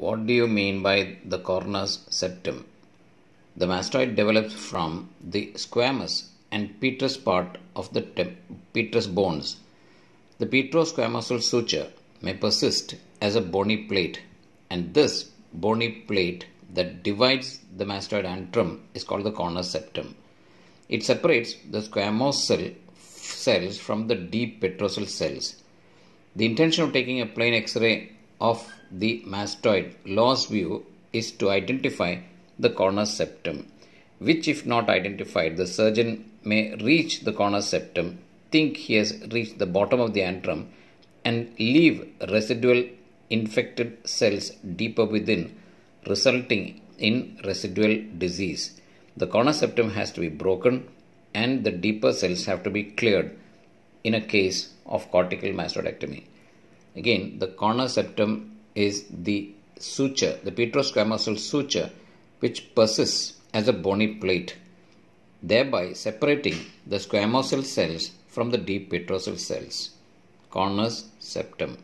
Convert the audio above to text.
What do you mean by the Korner's septum? The mastoid develops from the squamous and petrous part of the petrous bones. The petrosquamosal suture may persist as a bony plate, and this bony plate that divides the mastoid antrum is called the Korner's septum. It separates the squamosal cells from the deep petrosal cells. The intention of taking a plain X-ray of the mastoid Law's view is to identify the Korner's septum, which if not identified, the surgeon may reach the Korner's septum, think he has reached the bottom of the antrum, and leave residual infected cells deeper within, resulting in residual disease. The Korner's septum has to be broken and the deeper cells have to be cleared in a case of cortical mastoidectomy. Again, the Korner's septum is the suture, the petrosquamosal suture, which persists as a bony plate, thereby separating the squamosal cells from the deep petrosal cells. Korner's septum.